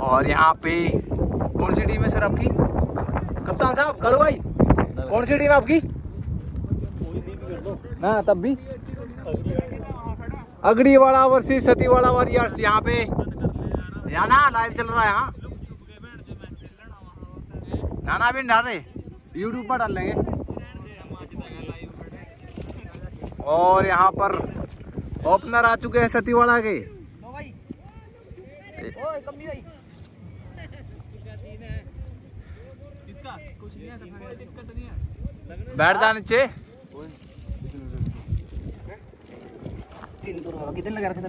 और यहाँ पे कौन सी टीम है सर आपकी? कप्तान साहब कड़ो भाई। कौन सी टीम है आपकी? ना, तब भी। अगड़ी वाला वर्सी सती वाला वॉरियर्स यहाँ पे। यहाँ ना लाइव चल रहा है यहाँ ना ना, अभी नहीं डाल रहे। यूट्यूब पर डाल लेंगे। और यहाँ पर ओपनर आ चुके हैं सतीवाड़ा के। बैठ जा नीचे। तीन सौ रुपया। कितने लगा रखे थे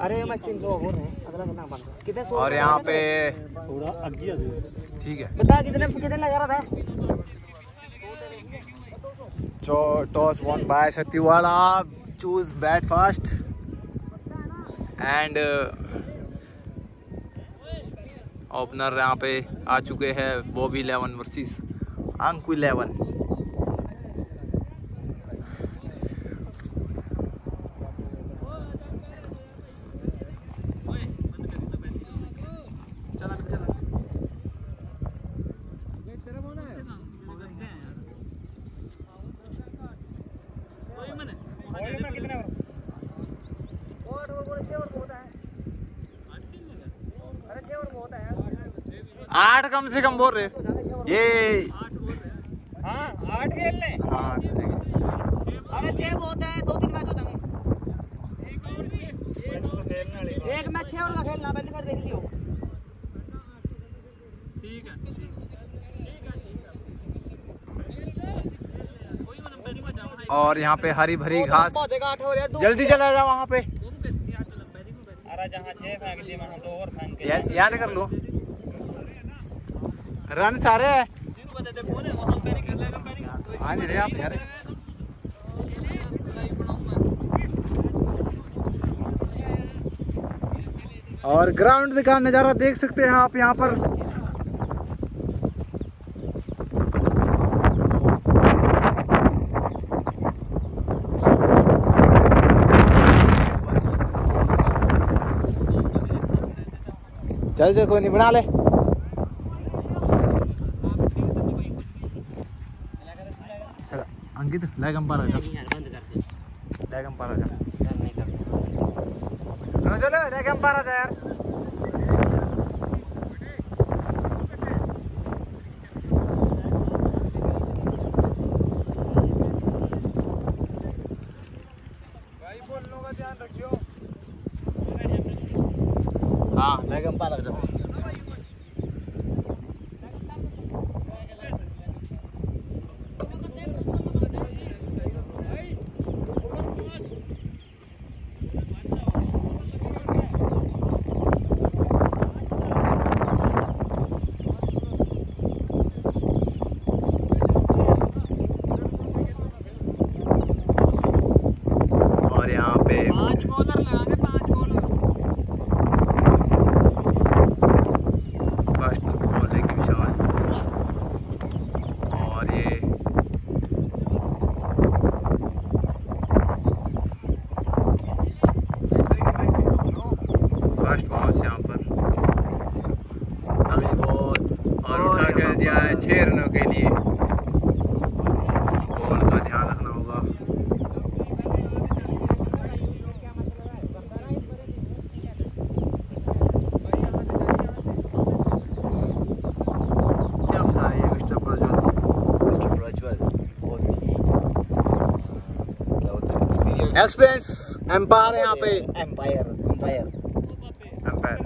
अरे मैं तीन सौ और है। अगला कितना पाँच सौ कितने सौ और यहाँ पे थोड़ा आगे ठीक है। बता कितने कितने लगा रहा था? Toss won by Satiwada. Choose bat fast. And opener यहाँ पे आ चुके हैं Bobby eleven versus Anku eleven. से कम बोल रहे। ये हाँ आठ खेलने हाँ। ठीक अरे छह बहुत है दो तीन मैच होता है एक मैच छह और का खेलना पहली बार देख लियो। और यहाँ पे हरी भरी घास। जल्दी चला जाओ वहाँ पे। अरे जहाँ छह फेंक दिए वहाँ दो और फेंक याद कर लो। रन सारे है। जी आप यार और ग्राउंड का नज़ारा देख सकते हैं आप यहाँ पर। चल चल कोई नहीं बना ले। चल अंकित लैग अंपायर आ जा बंद कर दे लैग अंपायर आ जा नहीं कर चलो चलो लैग अंपायर आ जा यार हाँ लैग अंपायर आ जा और यहाँ पे पाँच बॉलर लगाएँगे पाँच बॉलर फ़र्स्ट बॉल की विशाल और ये फ़र्स्ट बॉल यहाँ पर अगली बॉल और उठा कर दिया है छह रनों के लिए बॉल का ध्यान रखना होगा क्या बता रही है मिस्टर प्रज्वल मिस्टर प्रज्वल क्या होता है एक्सपीरियंस एक्सपीरियंस एम्पायर है यहाँ पे। एम्पायर एम्पायर एम्पायर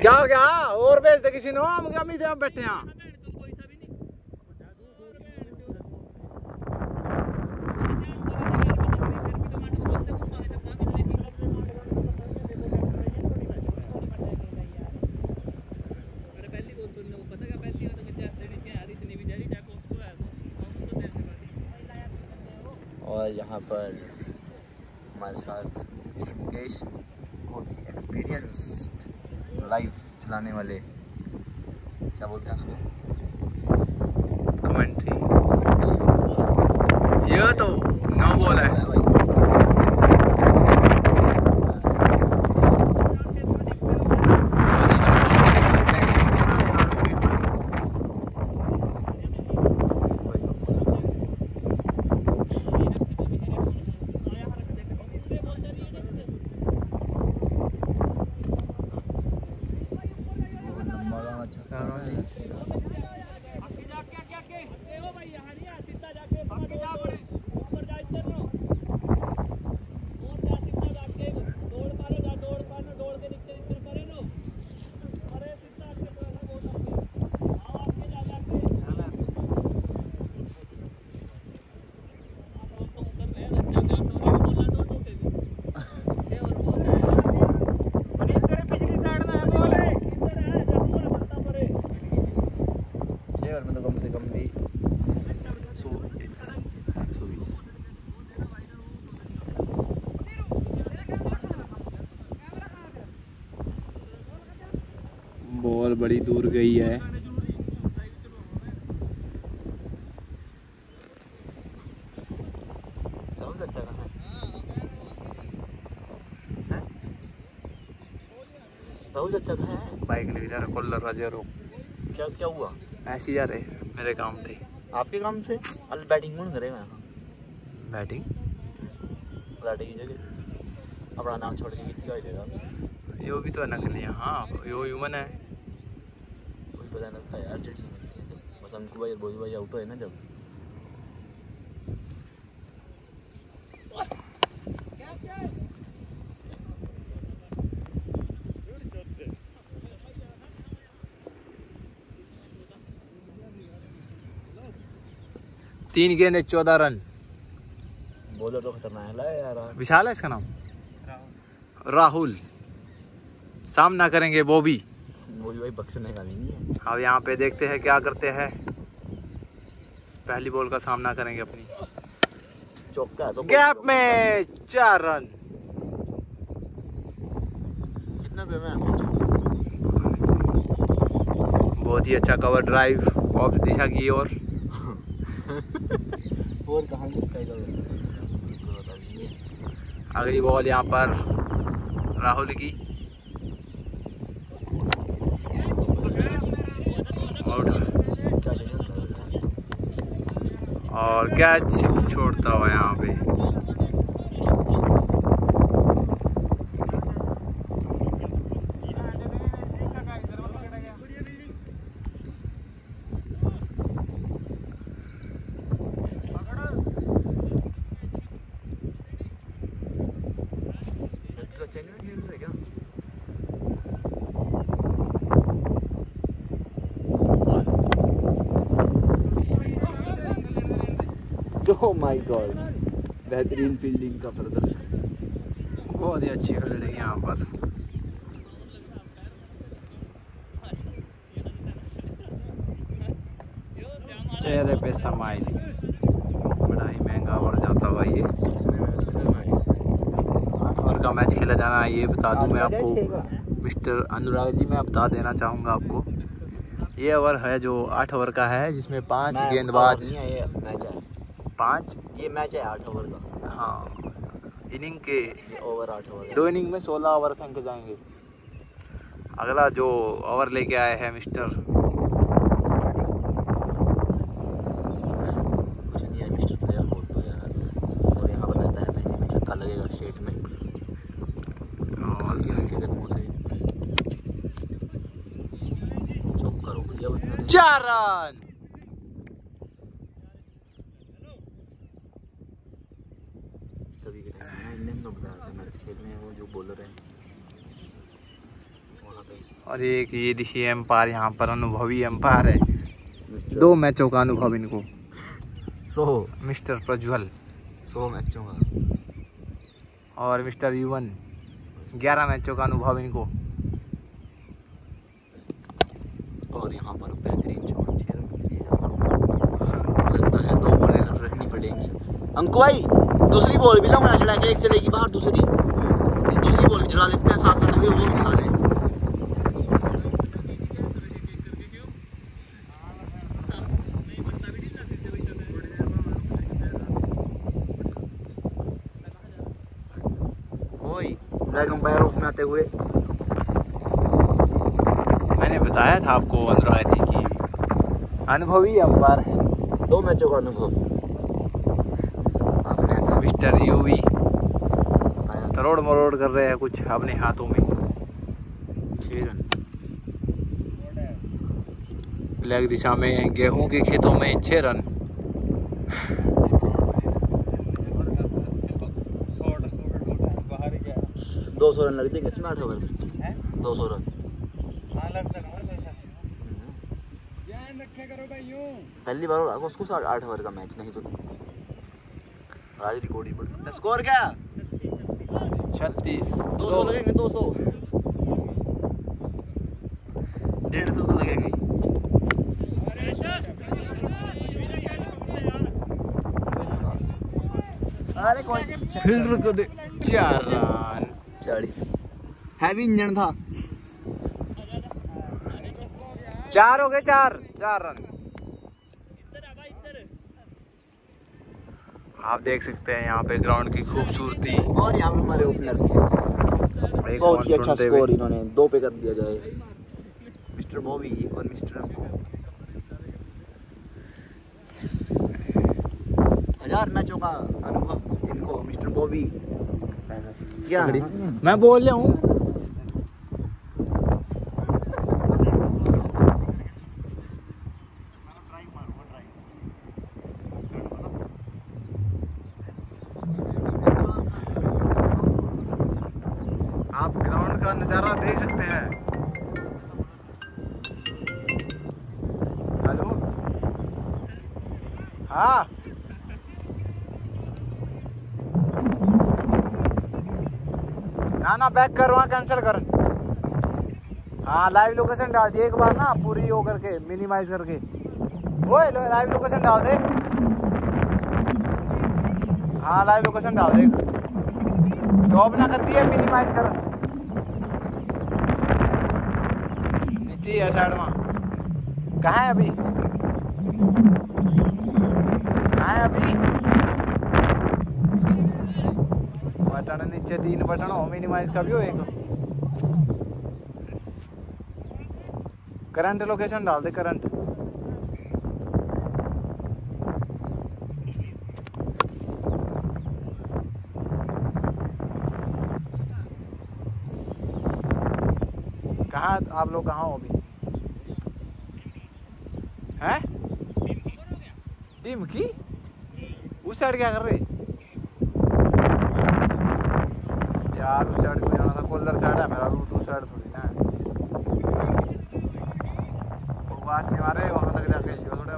क्या हो गया? और भेज दे किसी ने। हम क्या है बैठे हैं? यहाँ पर हमारे साथ मुकेश बहुत ही एक्सपीरियंस्ड लाइफ चलाने वाले, क्या बोलते हैं उसको? कमेंट्री। ये तो नो बोला है। दूर गई है। है। हैं? कहाँ है? बाइक लेके जा रहा कॉलर राजा रो क्या क्या हुआ? ऐसे जा रहे मेरे काम थे। आपके काम से? अल बैटिंग कौन करेगा यहाँ बैटिंग? बैटिंग की जगह। अपना नाम छोड़ के किसी का ही देगा यो भी तो है नकली हाँ यो ह्यूमन है कोई पता नहीं लगता यार चिड़िया मिलती और भाई आउट हुए ना जब तीन गेंद चौदह रन। बॉलर तो खतरनाक है यार। विशाल है इसका नाम? राहुल। सामना करेंगे बॉबी। भाई बक्सने का नहीं है। अब यहाँ पे देखते हैं क्या करते हैं। पहली बॉल का सामना करेंगे अपनी। चौका तो गैप में चार रन। कितना पे मैं बहुत ही अच्छा कवर ड्राइव ऑफ़ दिशा की ओर। और कहाँ अगली बॉल यहाँ पर राहुल की। आउट और कैच छोड़ता हुआ यहाँ पे दूसरा चेंज में खेल रहे क्या ओह माय गॉड बेहतरीन फील्डिंग का प्रदर्शन। बहुत ही अच्छी फील्डिंग यहाँ पर। चेहरे पे समाइल बड़ा ही महँगा पड़ जाता हुआ ये। ओवर का मैच खेला जाना है ये बता दूँ मैं आपको। मिस्टर अनुराग जी मैं बता देना चाहूँगा आपको। ये ओवर है जो आठ ओवर का है जिसमें पाँच गेंदबाज पाँच ये मैच है आठ ओवर का। हाँ इनिंग के ओवर आठ ओवर दो इनिंग में सोलह ओवर फेंके जाएँगे। अगला जो ओवर लेके आए हैं मिस्टर। कुछ नहीं है मिस्टर प्लेयर बोल दो यार। और यहाँ पर रहता है लगेगा स्टेट में। चार रन तभी के टाइम में इन्हें तो बताया था मैच खेलने वो जो बॉलर है वहाँ पे और एक ये देखिए एम्पायर यहाँ पर अनुभवी एम्पायर है। दो मैचों का अनुभव इनको। सो। मिस्टर प्रज्वल। सो मैचों का। और मिस्टर युवन। ग्यारह मैचों का अनुभव इनको। और यहाँ पर बेहतरीन शॉट लगता है दो बॉलें रखनी पड़ेगी। अंकु भाई दूसरी बॉल भी लाऊँगा चला के एक चलेगी बाहर दूसरी। दूसरी बॉल भी चला लेते हैं साथ साथ भी चला लें ब्लैक ऑफ़ में आते हुए। मैंने बताया था आपको अनुराग जी की अनुभवी एम्पायर है। दो मैचों का अनुभव। आपने ऐसा मिस्टर यूवी तरोड़ मरोड़ कर रहे हैं कुछ अपने हाथों में। ब्लैक दिशा में गेहूँ के खेतों में छः रन। दो सौ रन लग जाएँगे इसमें आठ ओवर में दो सौ रन। पहली बार हो उसको आठ ओवर का मैच नहीं तो आज रिकॉर्ड ही बढ़ सकता स्कोर क्या? छत्तीस। दो सौ लगेंगे दो सौ। डेढ़ सौ तो लगेंगे। अरे कोई फील्डर को दे चार हैवी इंजन था। चार हो गए चार। चार रन आप देख सकते हैं यहाँ पे ग्राउंड की खूबसूरती। और यहाँ पे हमारे ओपनर्स बहुत ही अच्छा स्कोर इन्होंने। दो पे कर दिया जाए। मिस्टर बॉबी और मिस्टर हज़ार मैचों का अनुभव इनको मिस्टर बॉबी। क्या? मैं बोल रहा हूँ। आप ग्राउंड का नज़ारा देख सकते हैं। हेलो? हाँ? ना ना बैक कर, वहाँ कैंसिल कर। हाँ लाइव लोकेशन डाल दिए एक बार ना, पूरी हो करके मिनिमाइज करके। ओए लाइव लोकेशन डाल दे। हाँ लाइव लोकेशन डाल दे। जॉब ना कर दिए मिनिमाइज कर। नीचे है साइड में कहाँ है अभी? कहाँ है अभी बटन नीचे तीन बटन हो मिनिमाइज का भी हो एक। करंट लोकेशन डाल दे करंट कहाँ आप लोग कहाँ हो अभी? हैं? टीम की? उस साइड क्या कर रहे? यार उस साइड को जाना था कोल्लर साइड है मेरा रूट उस साइड थोड़ी ना बकवास नहीं मारे, वहाँ तक जाके जियो थोड़ा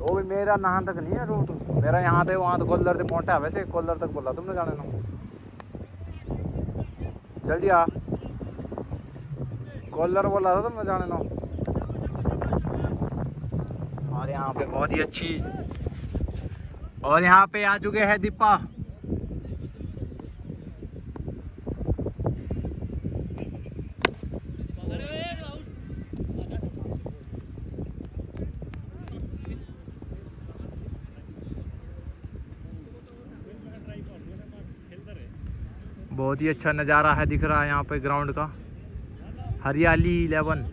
वो भी मेरा नहान तक नहीं है रूट मेरा यहाँ थे वहाँ तो कोल्लर से पहुँचा है वैसे कोल्लर तक बोला तुमने जाने ना। जल्दी आ। कॉलर बोला था तुमने जाने ना। और यहाँ पे बहुत ही अच्छी और यहाँ पे आ चुके हैं दीपा। बहुत ही अच्छा नज़ारा है दिख रहा है यहाँ पे ग्राउंड का। हरियाली इलेवन।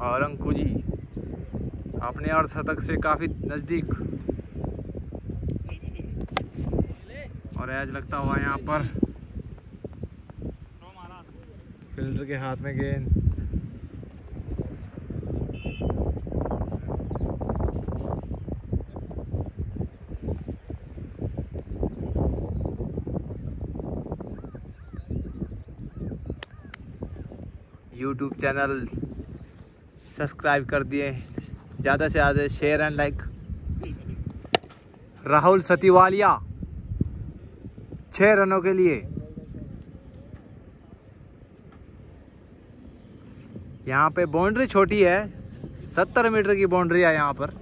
और अंकु जी, अपने अर्धशतक से काफ़ी नज़दीक। और एज लगता हुआ यहाँ पर। फील्डर के हाथ में गेंद यूट्यूब चैनल सब्सक्राइब कर दिए। ज़्यादा से ज़्यादा share and like Rahul Satiwalia छः रनों के लिए। यहाँ पे बाउंड्री छोटी है। सत्तर मीटर की बाउंड्री है यहाँ पर।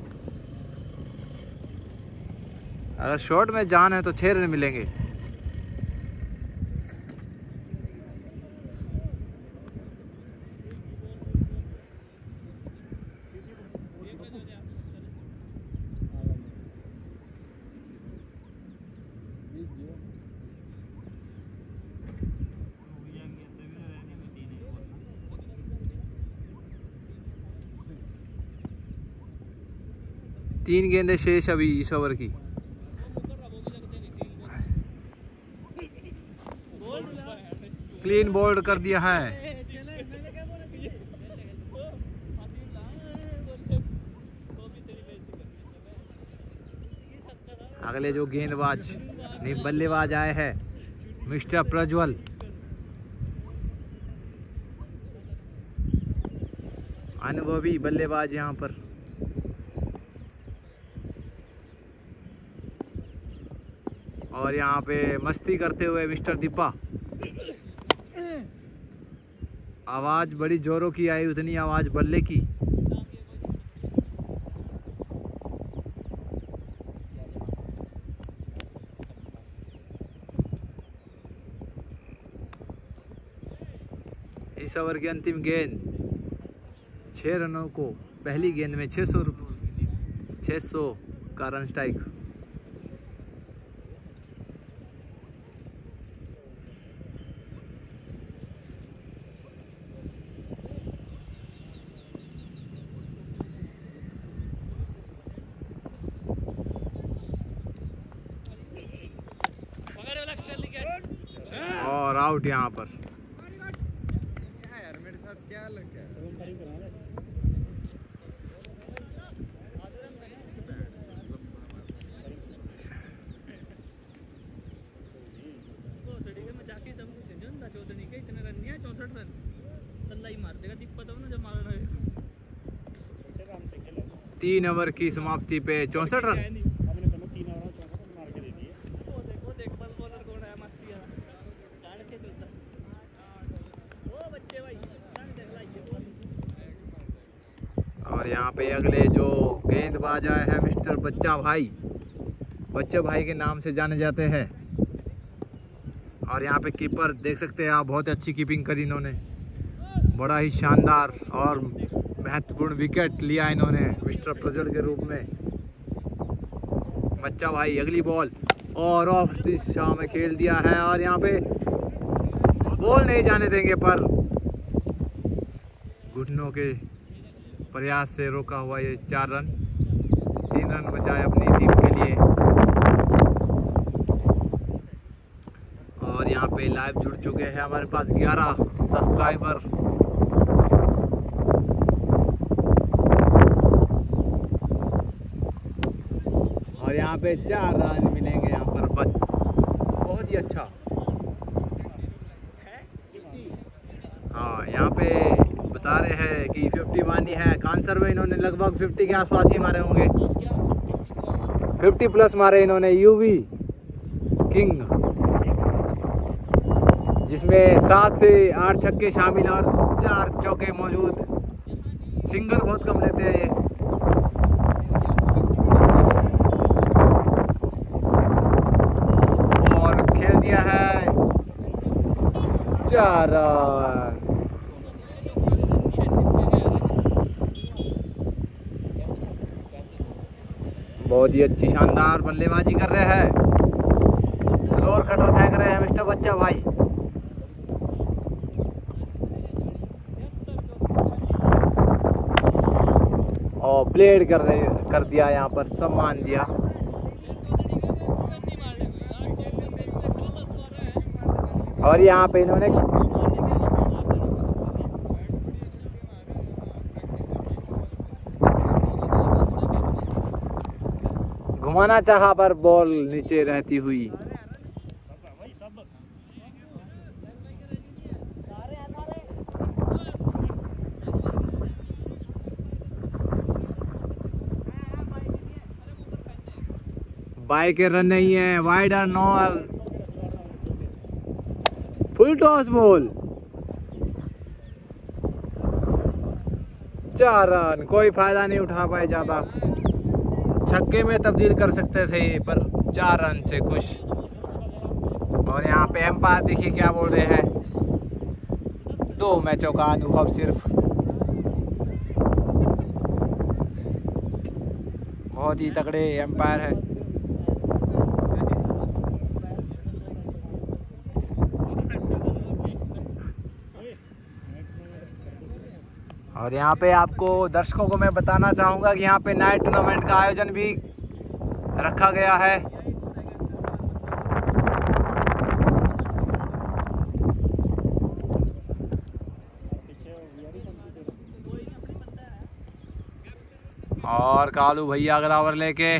अगर शॉर्ट में जान है तो छः रन मिलेंगे। तीन गेंदें, शेष अभी इस ओवर की। क्लीन बोल्ड कर दिया है। अगले जो गेंदबाज, नहीं, बल्लेबाज आए हैं, मिस्टर प्रज्वल। अनुभवी बल्लेबाज यहाँ पर। और यहाँ पे मस्ती करते हुए मिस्टर दीपा। आवाज़ बड़ी जोरों की आई, उतनी आवाज़ बल्ले की। इस ओवर की अंतिम गेंद छः रनों को, पहली गेंद में छः सौ छः सौ का रन स्ट्राइक और आउट यहाँ पर। यार मेरे साथ क्या लग गया तीन ओवर की समाप्ति पे चौसठ रन और यहाँ पे अगले जो गेंदबाज आए हैं मिस्टर बच्चा भाई, बच्चे भाई के नाम से जाने जाते हैं। और यहाँ पे कीपर देख सकते हैं आप, बहुत अच्छी कीपिंग करी इन्होंने। बड़ा ही शानदार और महत्वपूर्ण विकेट लिया इन्होंने मिस्टर प्रजल के रूप में। बच्चा भाई, अगली बॉल और ऑफ़ दिशा में खेल दिया है और यहाँ पे बॉल नहीं जाने देंगे, पर घुटनों के प्रयास से रोका हुआ ये चार रन। रन बचाए अपनी टीम के लिए। और यहाँ पे लाइव जुड़ चुके हैं हमारे पास 11 सब्सक्राइबर और यहाँ पे चार रन मिलेंगे यहाँ पर बच बहुत ही अच्छा। हाँ यहाँ पे बता रहे हैं कि 50 मानी है कांसर में इन्होंने लगभग 50 के आसपास ही मारे होंगे। 50 प्लस मारे इन्होंने यूवी किंग जिसमें सात से आठ छक्के शामिल और चार चौके मौजूद। सिंगल बहुत कम लेते हैं ये। और खेल दिया है चार रन बहुत ही अच्छी शानदार बल्लेबाजी कर रहे हैं। स्लोअर कटर फेंक रहे हैं मिस्टर बच्चा भाई। और प्लेड कर रहे, कर दिया यहाँ पर, सम्मान दिया। और यहाँ पे इन्होंने घुमाना चाहा पर बॉल नीचे रहती हुई। बाई के रन नहीं है वाइड नॉल फुल टॉस बॉल चार रन, कोई फ़ायदा नहीं उठा पाए ज़्यादा। छक्के में तब्दील कर सकते थे, पर चार रन से खुश। और यहाँ पे एम्पायर देखिए क्या बोल रहे हैं। दो मैचों का अनुभव सिर्फ़। बहुत ही तगड़े एम्पायर है। और यहाँ पे आपको दर्शकों को मैं बताना चाहूँगा कि यहाँ पे नाइट टूर्नामेंट का आयोजन भी रखा गया है। और कालू भैया अगला ओवर लेके।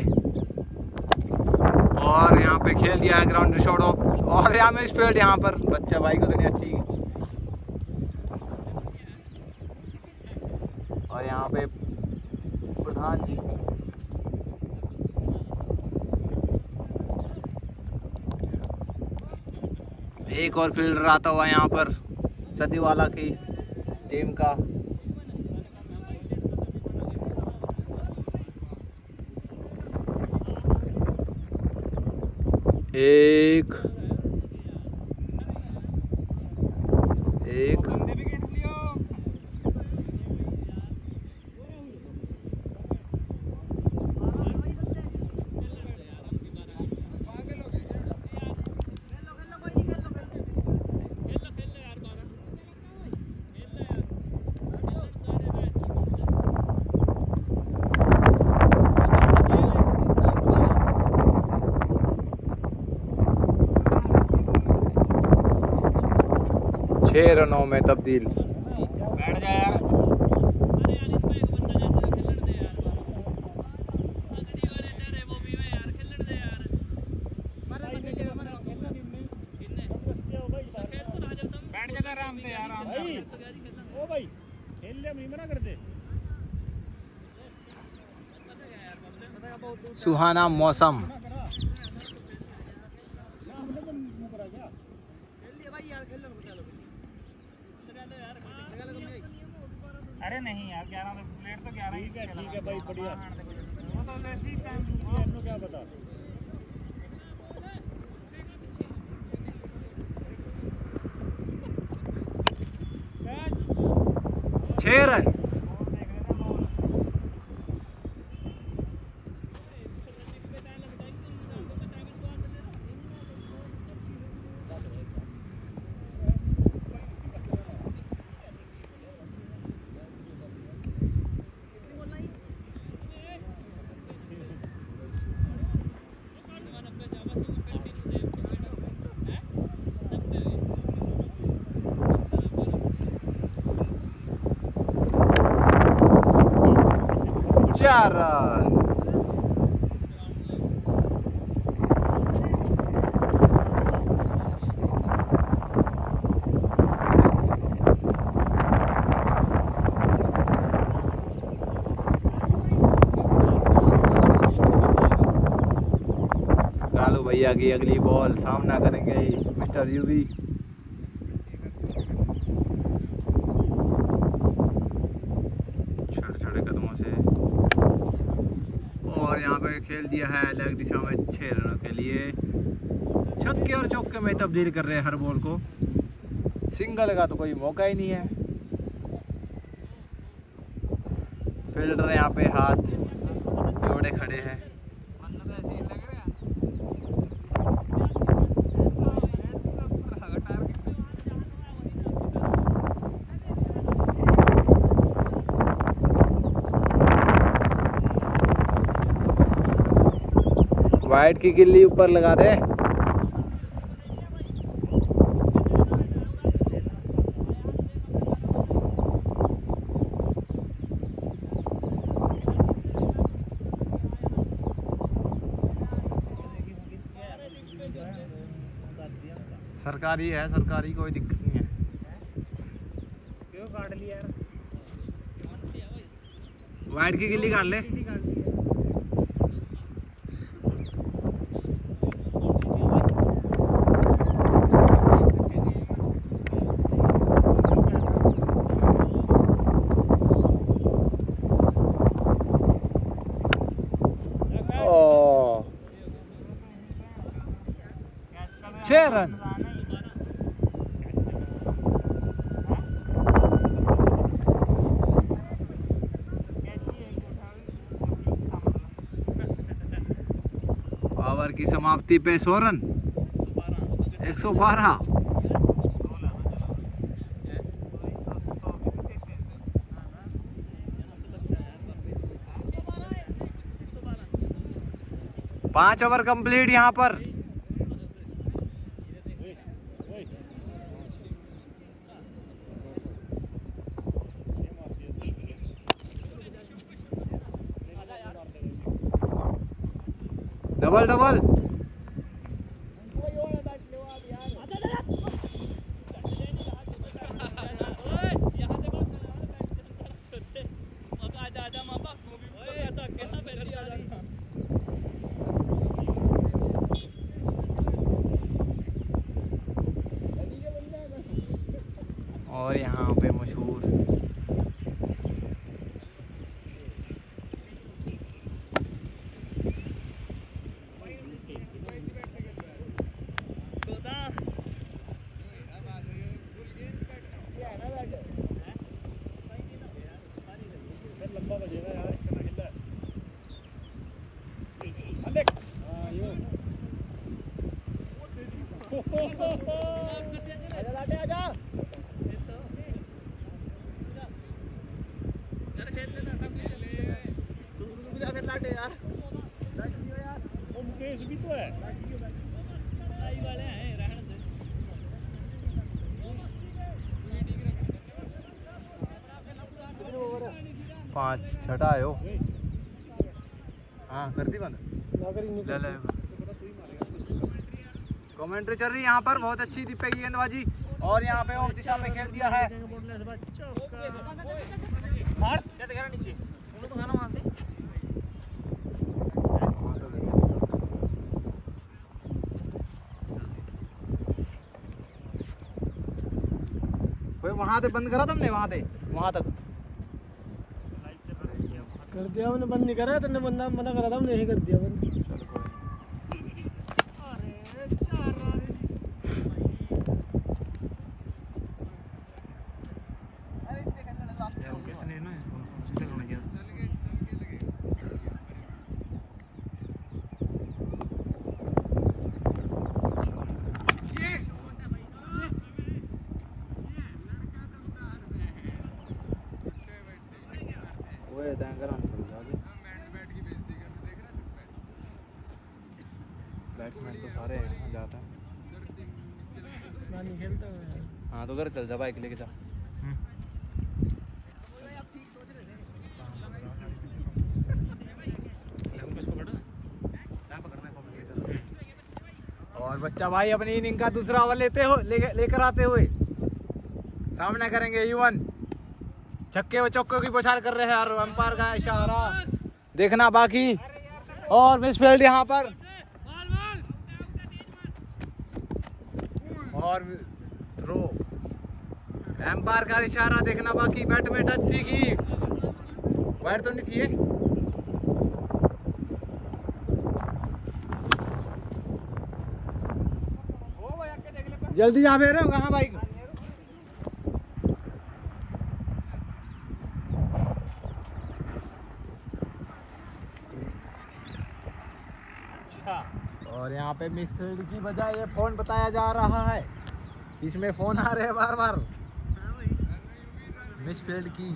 और यहाँ पे खेल दिया है ग्राउंड शॉट ऑफ़ और यहाँ में स्पीड यहाँ पर बच्चा भाई को इतनी अच्छी और यहाँ पे प्रधान जी एक और फील्डर आता हुआ यहाँ पर सतीवाला की टीम का। एक एक छह रनों में तब्दील। बैठ जा यार। बैठ जा आराम से यार आराम से। ओ भाई खेल ले नहीं मना कर दे। सुहाना मौसम अरे नहीं यार ग्यारह तो प्लेट तो ग्यारह ठीक है ठीक है भाई बढ़िया वो तो ही क्या बता छह रन रन भैया की अगली बॉल सामना करेंगे मिस्टर यूवी छोटे छोटे कदमों से और यहाँ पे खेल दिया है लेग दिशा में छः रनों के लिए छक्के और चौके में तब्दील कर रहे हैं हर बॉल को। सिंगल का तो कोई मौका ही नहीं है। फील्डर यहाँ पे, हाथ जोड़े खड़े हैं। वाइट की गिल्ली ऊपर लगा दे। सरकारी है सरकारी कोई दिक्कत नहीं है। क्यों काट लिया यार? वाइट की गिल्ली काट ले ओ छह रन ओवर की समाप्ति पे सौ रन? एक सौ बारह। पाँच ओवर कंप्लीट यहाँ पर डबल डबल और यहाँ पे मशहूर लंबा बजेगा यार इस तरह खेलता है अलेक हाँ यो आजा लाटे आजा वो मुकेश भी तो है पाँच छठा वो हाँ कर दी बंद। ले ले। कमेंट्री चल रही है यहाँ पर बहुत अच्छी दीपे की गेंदबाजी। और यहाँ पे ऑफ़ दिशा में खेल दिया है। तो वहाँ से बंद करा तुमने वहाँ से वहाँ तक। दिया हमने बंद नहीं करा तेने बंदा मना करा था नहीं कर दिया बंद यार वो किसने ना इसको सीधे करने गया वो है करा बैट्समैन तो सारे हैं जाता है मैं नहीं खेलता मैं हाँ तो घर चल जा बाइक लेके जा। और बच्चा भाई अपनी इनिंग का दूसरा ओवर लेते हो लेके- लेकर आते हुए। सामने करेंगे युवन छक्के व चौके की बौछार कर रहे हैं और अंपायर का इशारा। देखना बाकी। और मिसफील्ड यहाँ पर और थ्रो का इशारा देखना बाकी बैट में टच थी की? वायर तो नहीं थी ये। जल्दी जा फिर कहाँ बाइक? और यहाँ पे मिसफील्ड की बजाय ये फ़ोन बताया जा रहा है। इसमें फ़ोन आ रहे हैं बार बार मिसफील्ड की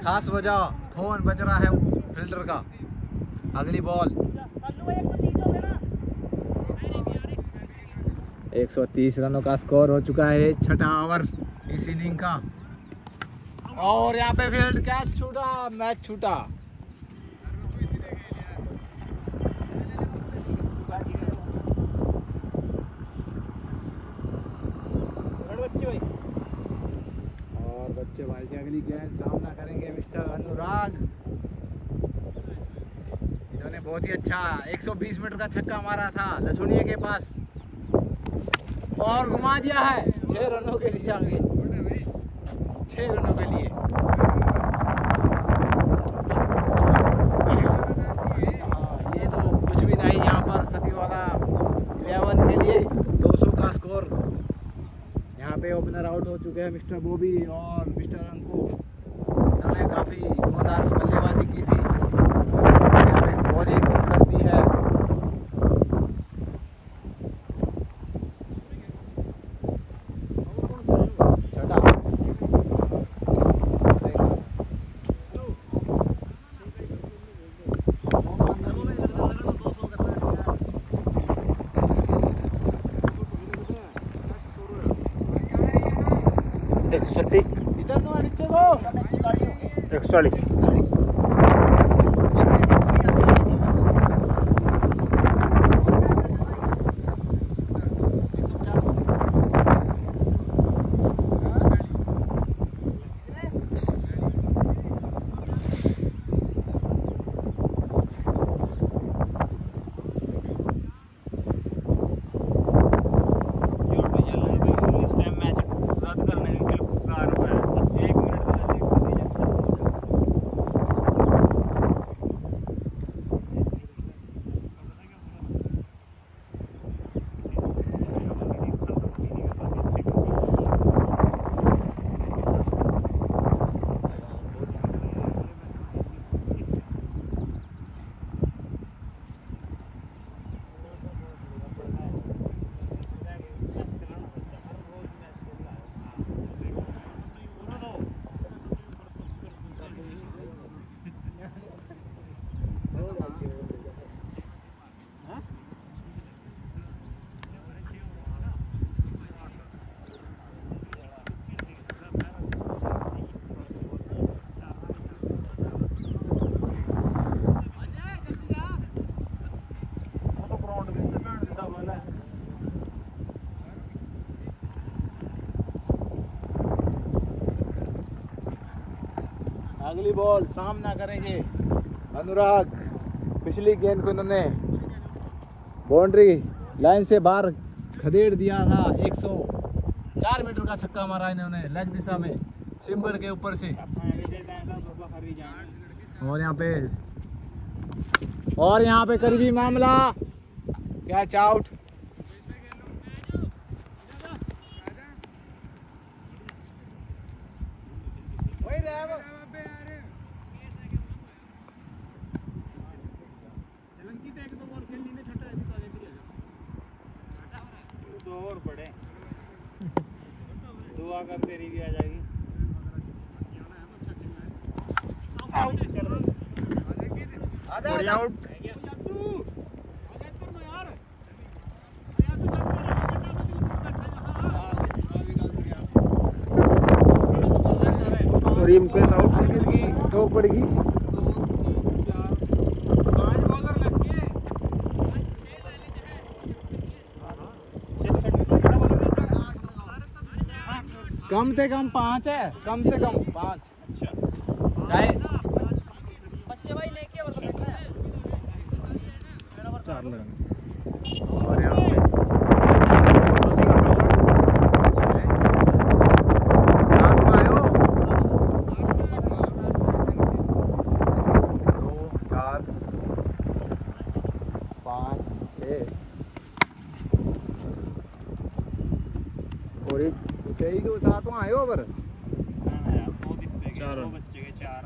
खास वजह फ़ोन बज रहा है फील्डर का। अगली बॉल 130 रनों का स्कोर हो चुका है छठा ओवर इस इनिंग का। और यहाँ पे फ़ील्ड कैच छूटा मैच छूटा और की गेंद सामना करेंगे मिस्टर अनुराग। इन्होंने बहुत ही अच्छा 120 मीटर का छक्का मारा था लसुनिया के पास। और घुमा दिया है। छह रनों के दिशा में। छह रनों के लिए। हाँ, तो कुछ भी नहीं यहाँ पर सतीवाला इलेवन के लिए 200 का स्कोर। यहाँ पे ओपनर आउट हो चुके हैं मिस्टर बॉबी और मिस्टर अंकु इन्होंने काफ़ी धुआंधार बल्लेबाजी की थी यहाँ पे बॉलिंग कर दी है छठा एक सौ छत्तीस इधर नो नीचे को एक अगली बॉल सामना करेंगे। अनुराग, पिछली गेंद को इन्होंने बाउंड्री लाइन से बाहर खदेड़ दिया था 104 मीटर का छक्का मारा इन्होंने लेग दिशा में सिम्बल के ऊपर से। और यहाँ पे और यहाँ पे करीबी मामला। कैच आउट दो और बड़े दुआ कर तेरी भी आ जाएगी बढ़िया आउट और ये मुकेश आउट अंकित की टोक पड़ेगी कम से कम पाँच है कम से कम पाँच चाहे बच्चे भाई लेके और बैठा है चार लगाने और यहाँ पे छः, सात में आयो दो चार पाँच छः और एक चाहिए कि वो सातवां आयो पर चार बच्चे के चार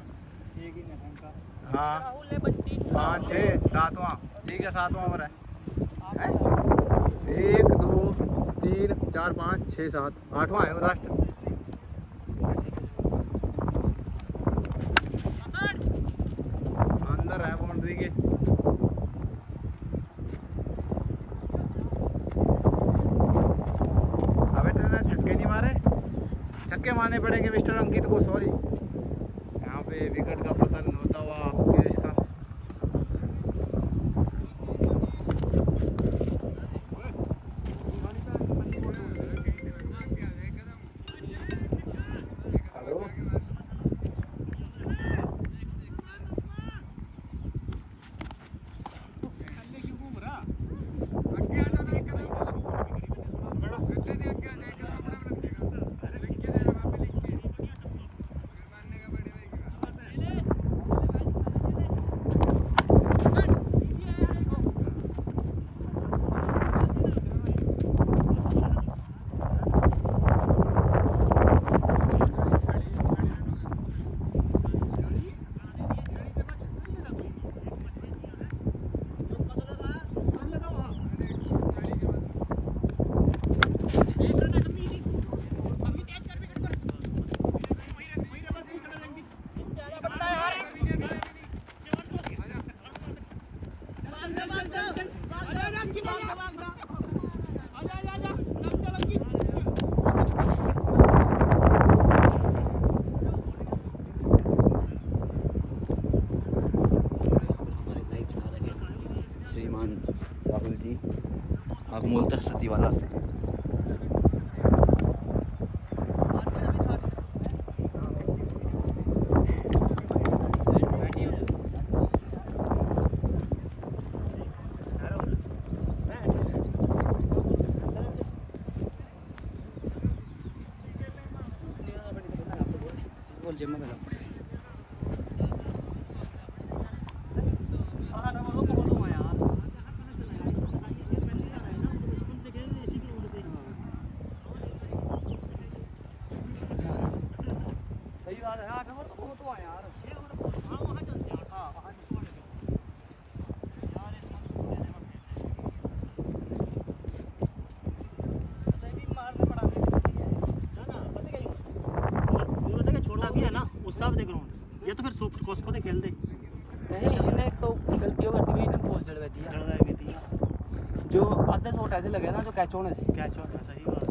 एक ही नहीं का हाँ राहुल ने बंटी पाँच छः सातवां ठीक है सातवां ओवर है। एक दो तीन चार पाँच छः सात आठवां है लास्ट बोल जिम्मा में सही बात है आठ नंबर तो बहुत हुआ यार छह नंबर हाँ वहाँ चलते हैं हाँ वहाँ छोटा भी है ना उस हिसाब से ग्राउंड ये तो फिर सॉफ्ट कोर्स को दे खेल दे नहीं इन्हें एक तो गलतियों कर दी इन्हें बॉल चढ़वा दिया चढ़ जाएगी थी जो आधे शॉट ऐसे लगे ना जो कैच होने थे कैच हो सही बात।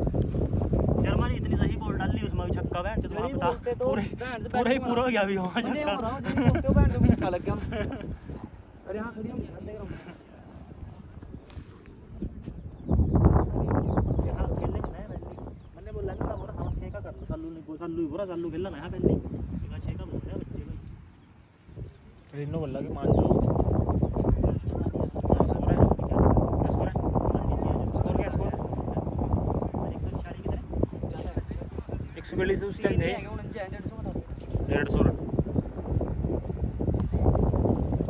शर्मा ने इतनी सही बॉल डाली उसमें भी छक्का बैठ तो नहीं पता तो पूरे पूरा ही पूरा हो गया अभी वहाँ छक्का। अरे हूँ चालू ही पूरा चालू खेलना ना पहले इनका छह का बोल रहा है बच्चे भाई रिनो बोल के मान जो स्कोर है स्कोर है स्कोर क्या स्कोर डेढ़ सौ रन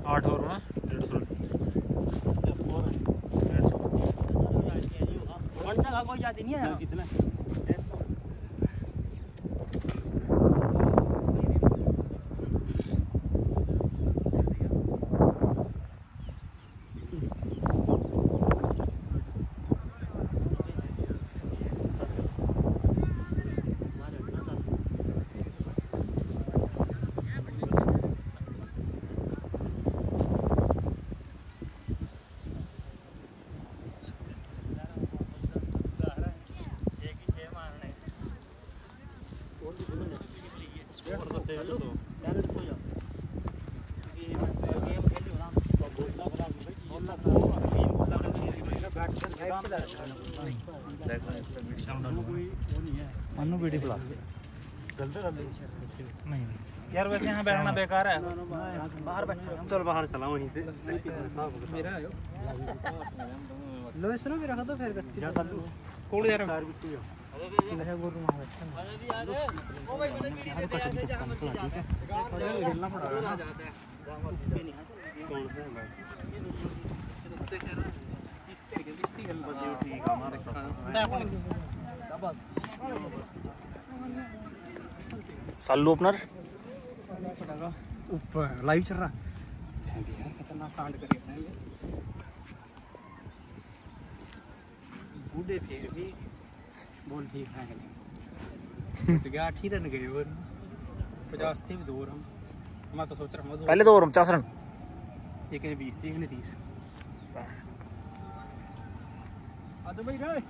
आठ ओवर में डेढ़ सौ रन डेढ़ सौ कोई जाती नहीं है कितना मन्नू बेटी पिला नहीं यार वैसे यहाँ बैठना बेकार है बाहर बैठा चल बाहर चला वहीं पे मेरा लो इसनो भी रख दो फिर जा चालू कोड़ यार खेलना पड़ेगा सालू ओपनर? ऊपर लाइव चल रहा। है बूढ़े फिर भी बोल ठीक है। तो गया अठी रन गए और पचास थे भी दो रन। मैं तो सोच रहा हूँ पहले दो में पचास रन। एक ने बीस थी एक ने तीस। आदो भाई रे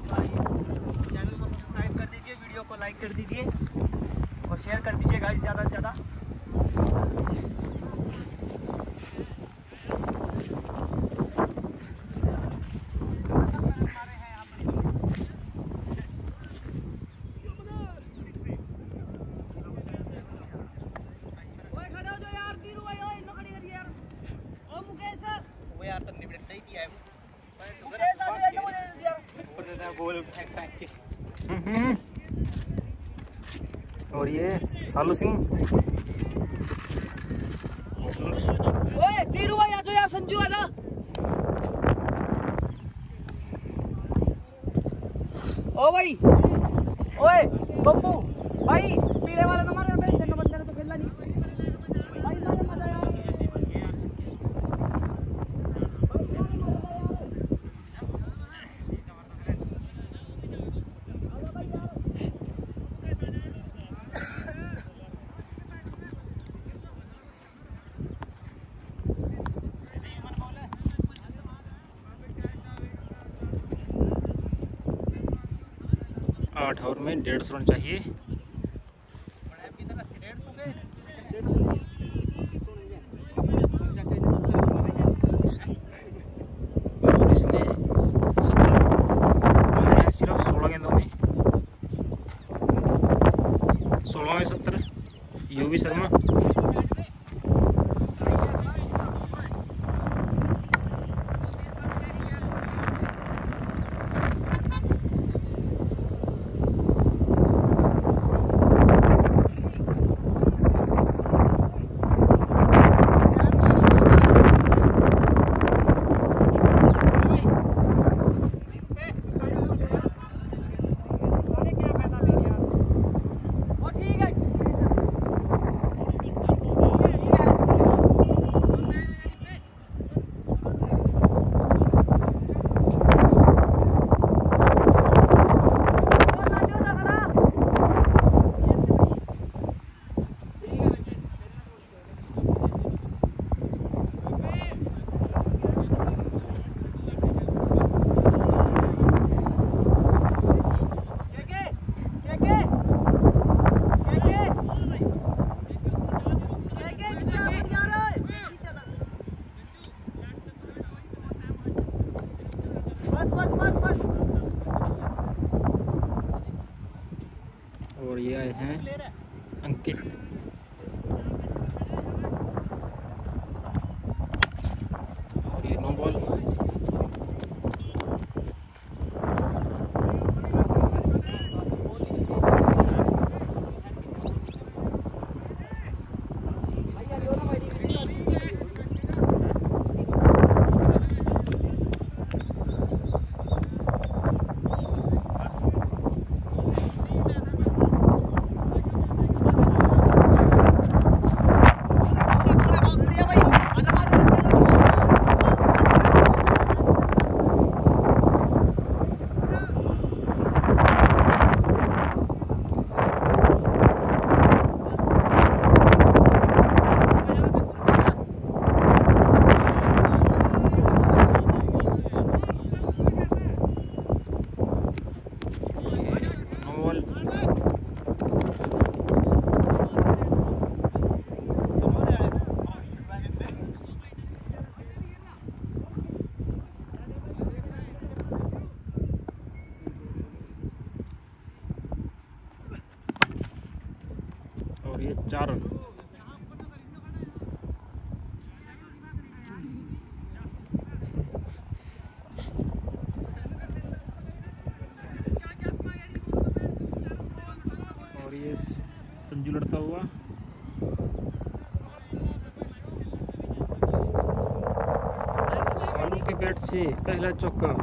चैनल को सब्सक्राइब कर दीजिए वीडियो को लाइक कर दीजिए और शेयर कर दीजिए गाइस ज़्यादा से ज़्यादा वो यार तन्ने बिड़ता ही दिया है फेंक और ये सालू सिंह। ओए आ जाओ यार, संजू आ जा। ओ भाई, ओए, बम्बू, भाई पीले वाला नंबर है भाई सेकंड बंदे ने तो खेलना नहीं भाई मारे मज़ा यार भाई मारे मज़ा यार आजा भाई यार आठ ओवर में डेढ़ सौ चाहिए। से पहला चौका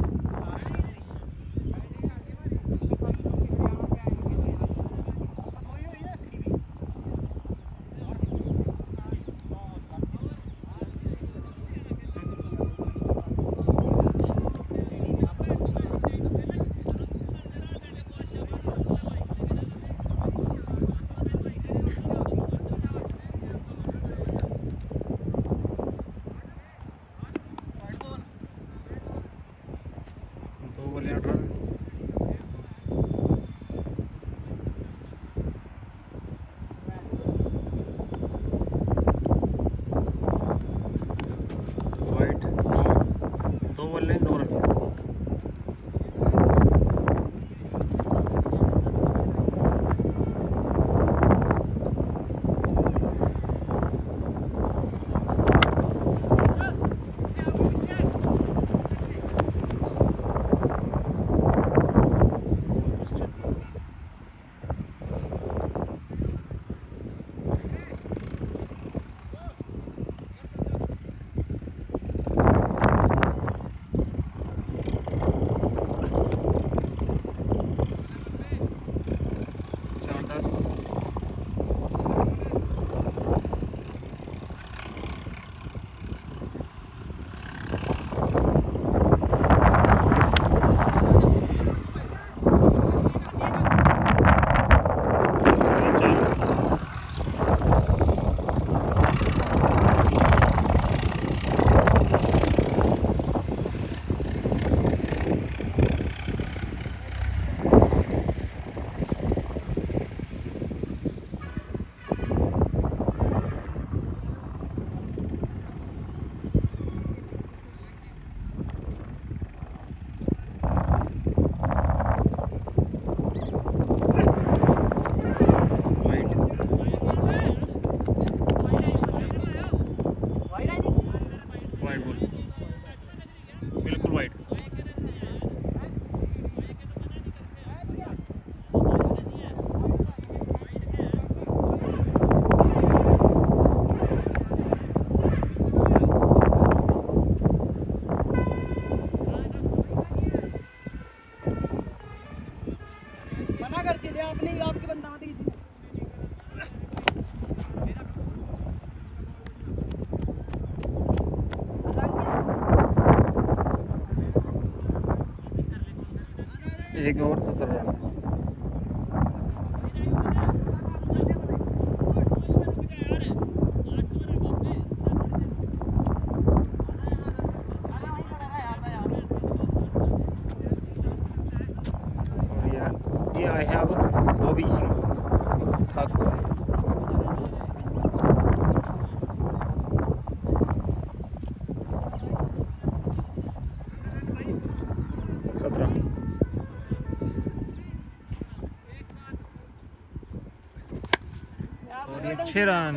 छः रन।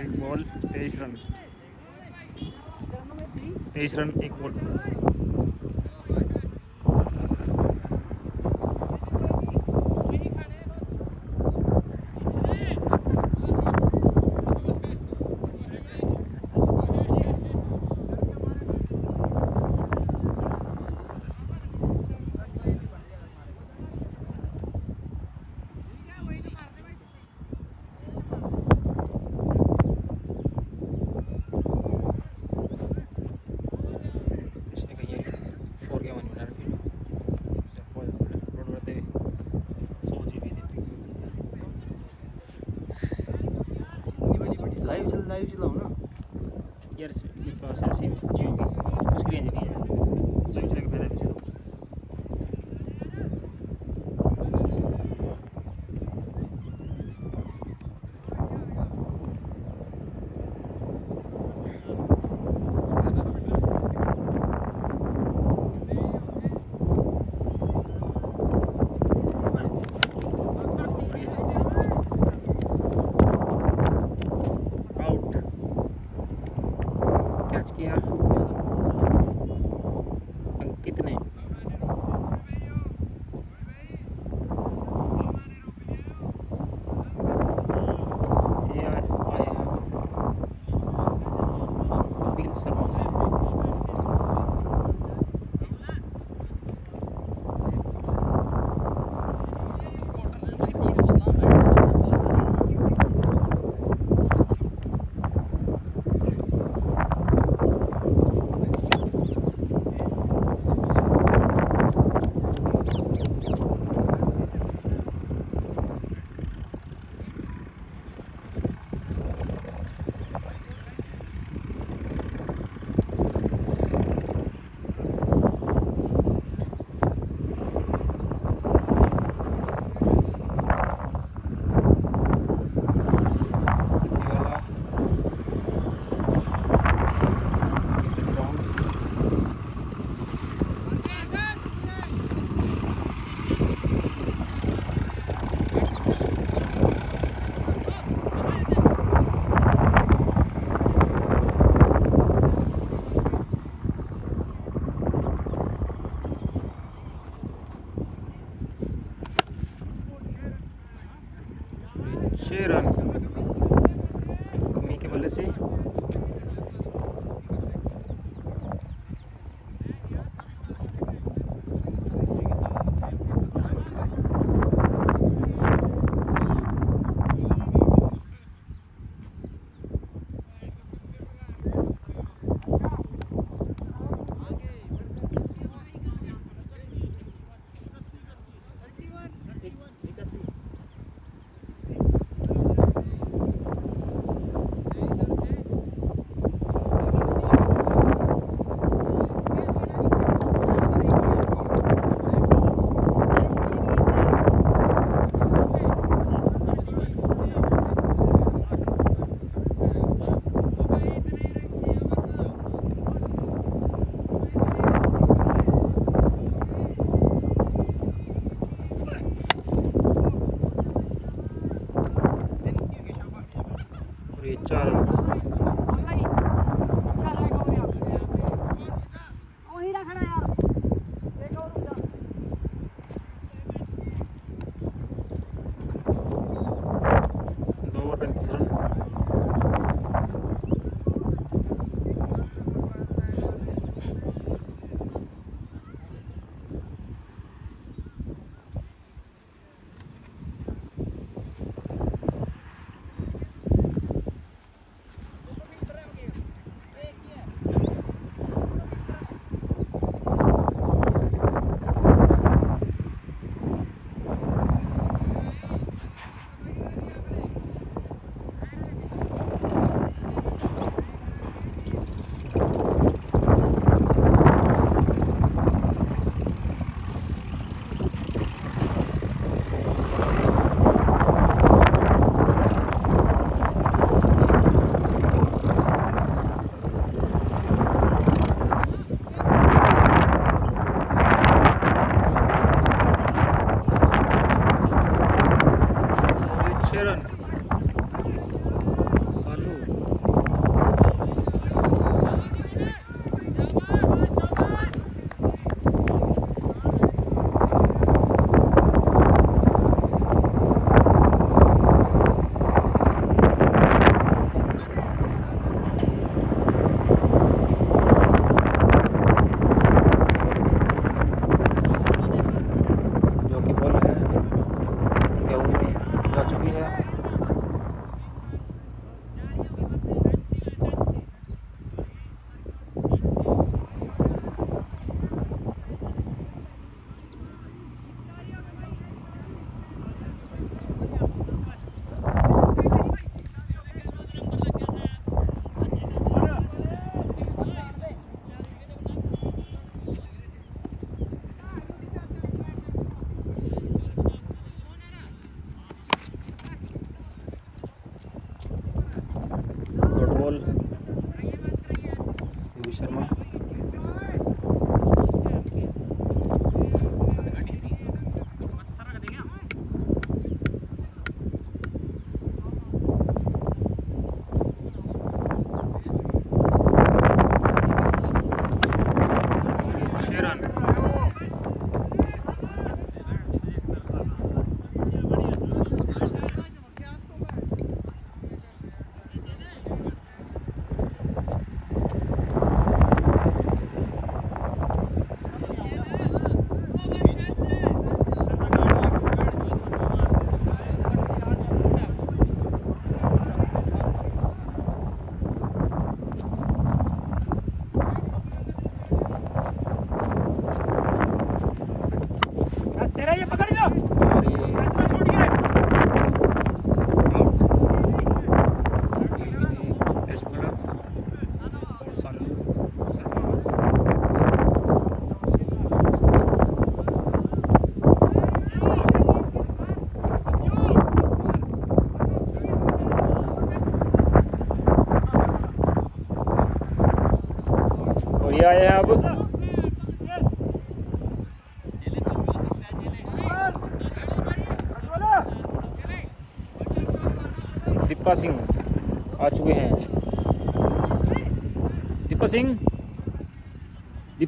एक बॉल तेईस रन। तेईस रन एक बॉल।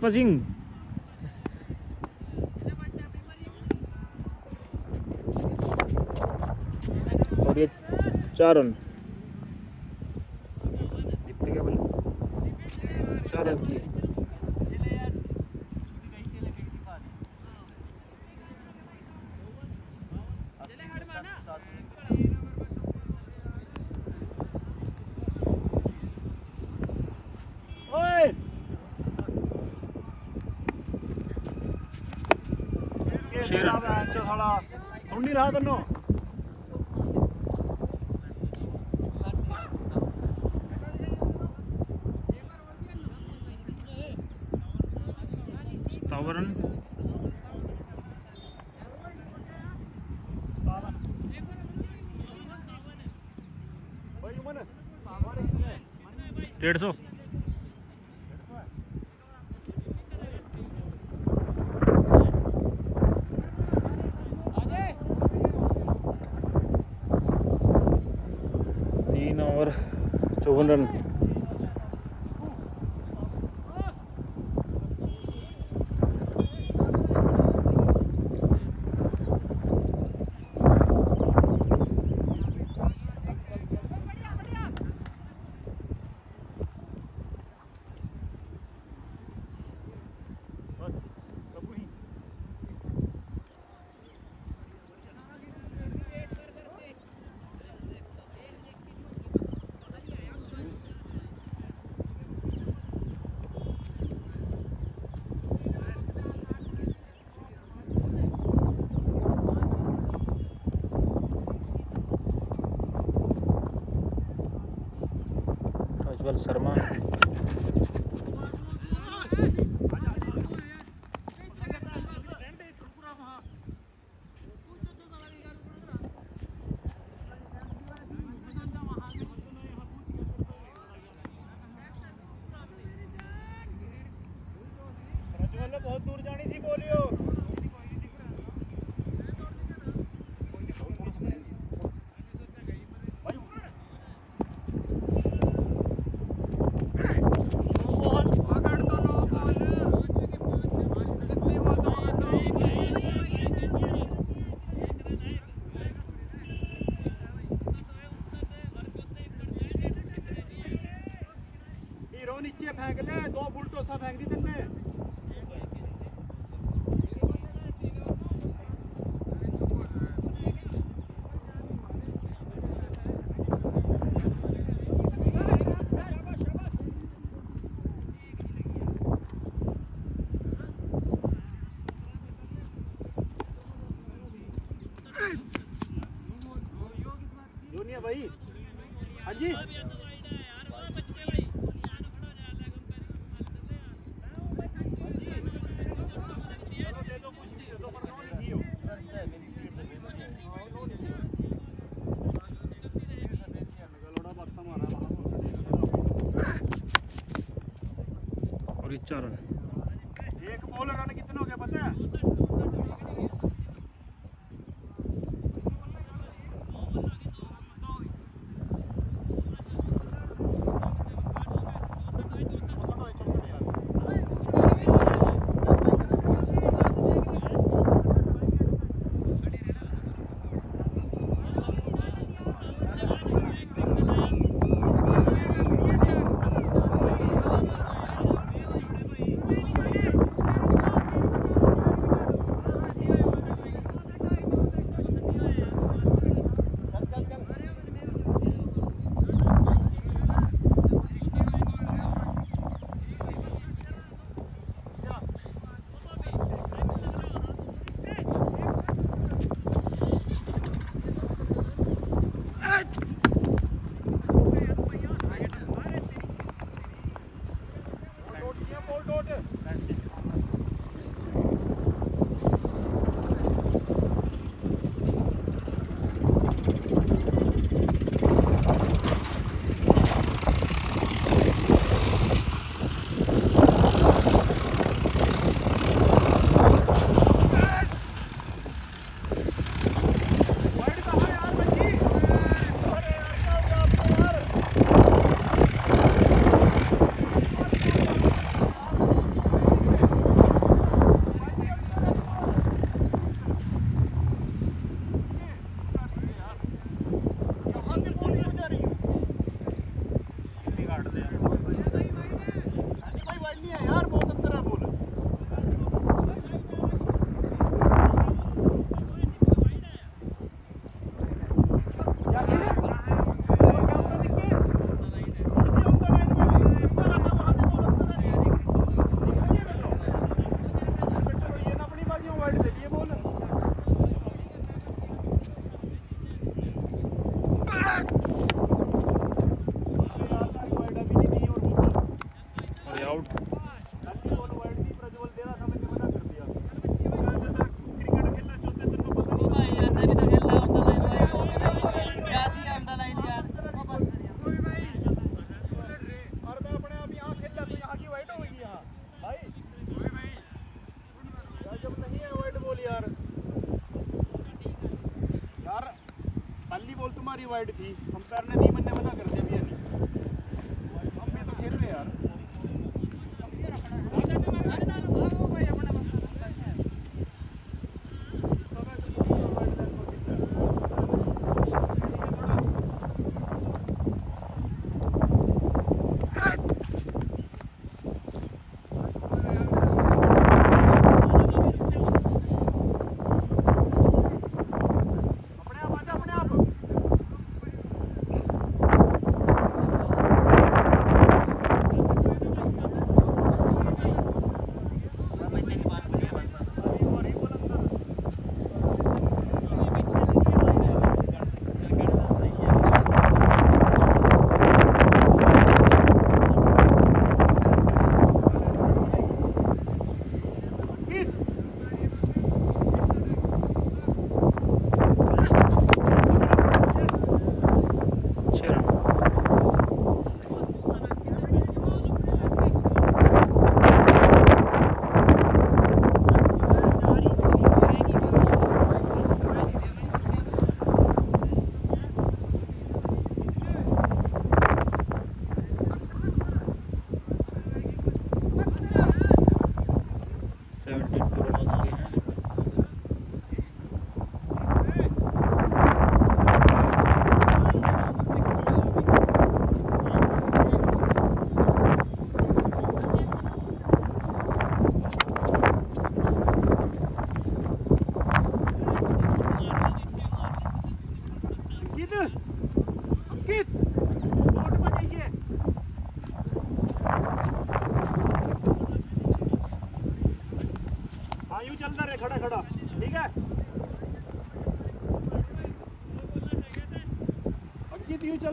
दीपा और ये चार रन दीपा क्या बोले चार रन किए छह रन सुन नहीं रहा तन्नो सतावन रन डेढ़ सौ तीन ओवर चौवन रन प्रज्वल शर्मा।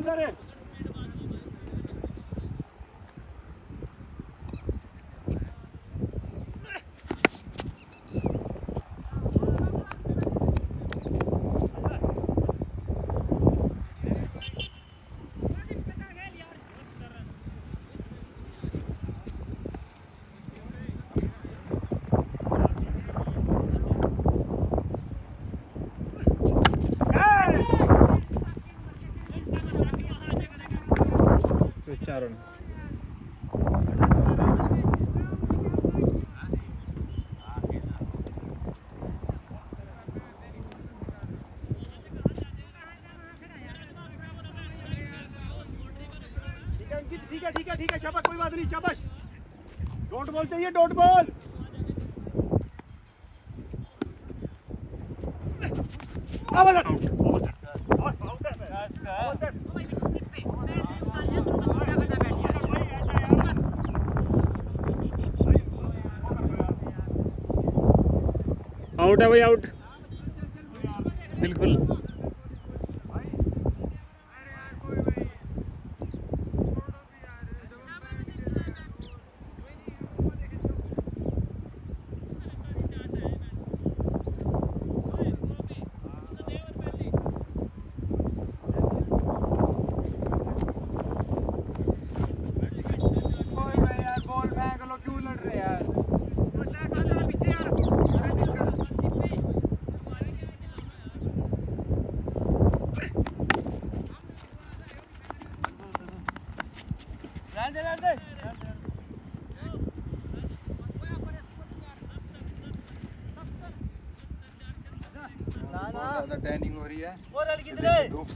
अंकित ठीक है ठीक है ठीक है शाबाश कोई बात नहीं शाबाश। डोंट बॉल चाहिए डोंट बॉल। हाँ, आउट हाँ, है। भाई आउट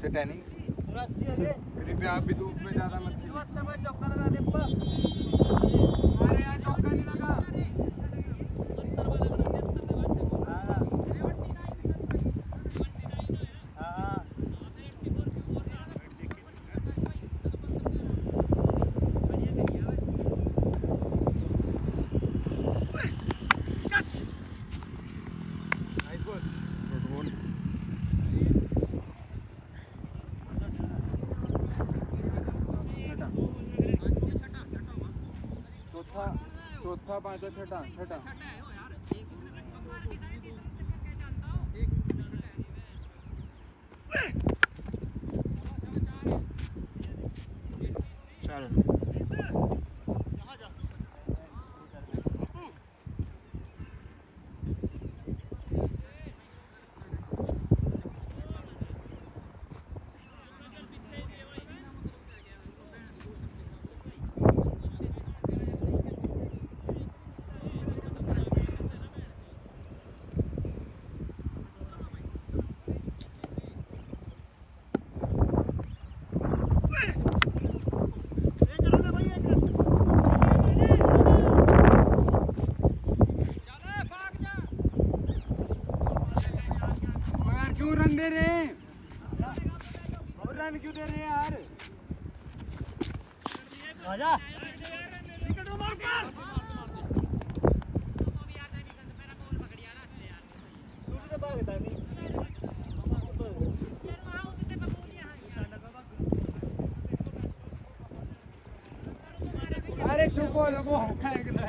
से टैनिंग फेंक लो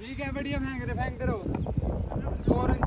ठीक है बढ़िया फेंक रहे फेंकते रहो शोर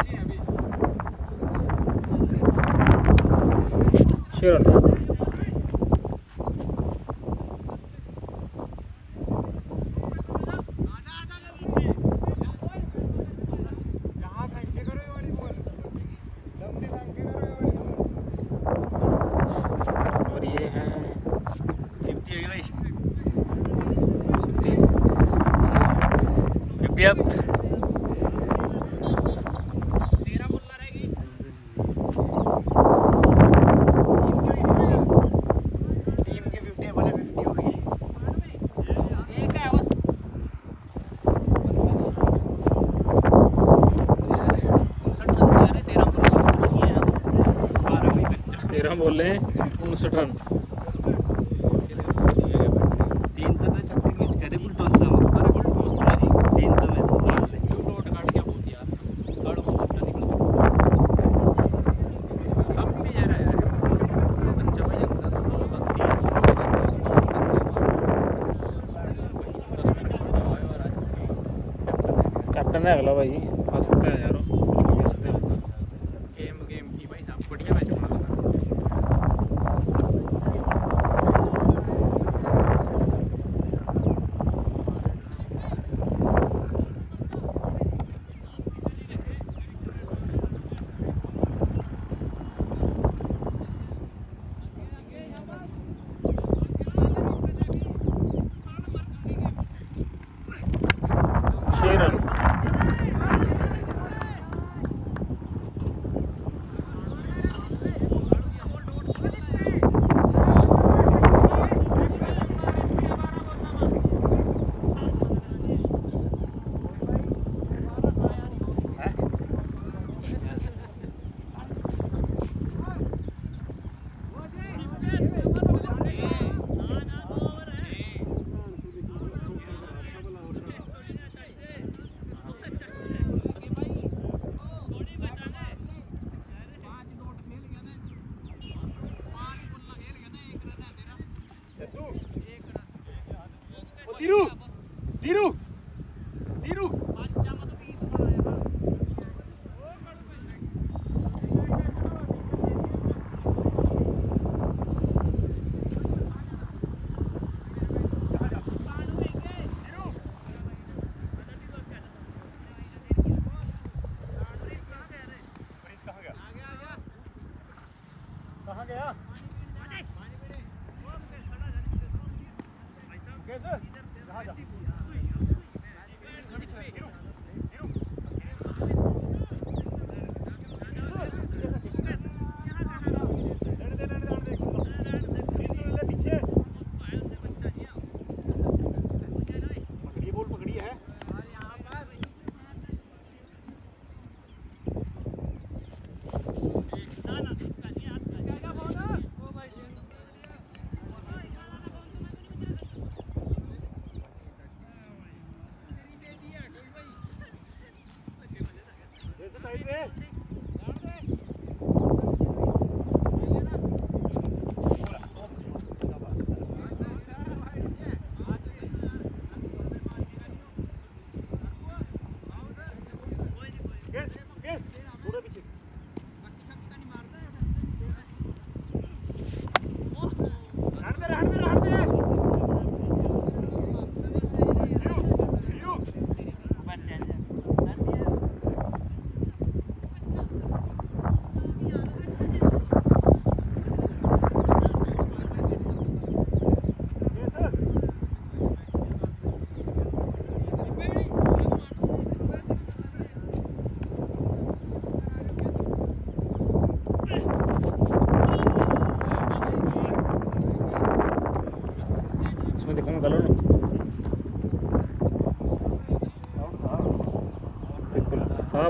also done.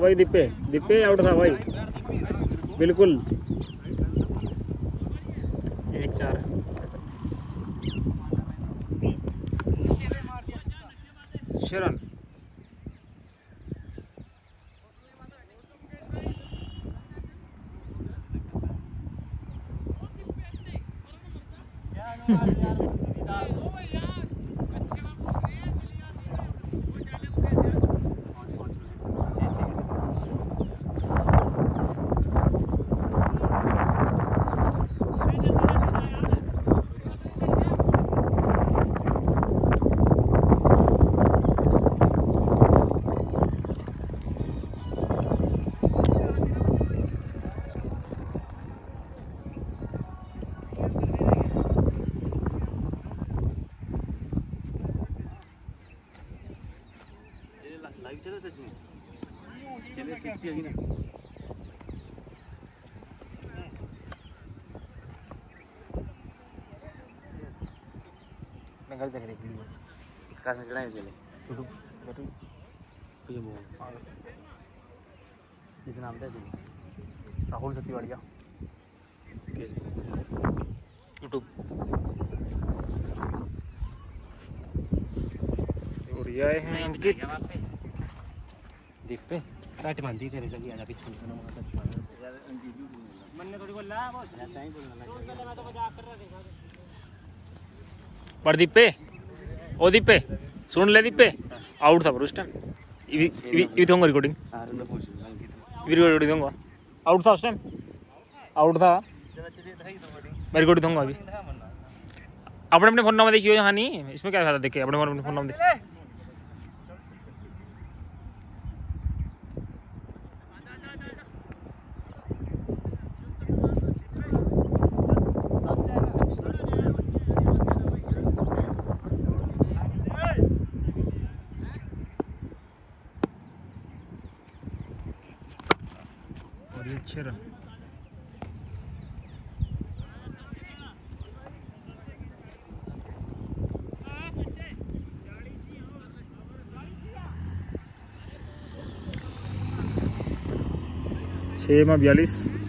भाई दिप्पे दिप्पे आउट था भाई। बिल्कुल। चढ़ाए चले। ये वो। नाम था जी राहुल सतीवाड़िया। यूट्यूब और ये आए हैं अंकित देख पे। काट मंदी करे लगी आजा पीछे। ना मैंने थोड़ी बोला बोलना लग। तो मज़ाक कर रहा पर दीपे ओ दीपे। सुन ले दीपे। आउट था पर उस टाइम इवी रिकॉर्डिंग इवी दूँगा आउट था उस टाइम आउट था। तो मैं रिकॉर्डिंग दूँगा अभी। अपने अपने फ़ोन नंबर देखियो यहाँ नहीं। इसमें क्या फ़ायदा देखे? अपने अपने फ़ोन नंबर देख छः रन छः में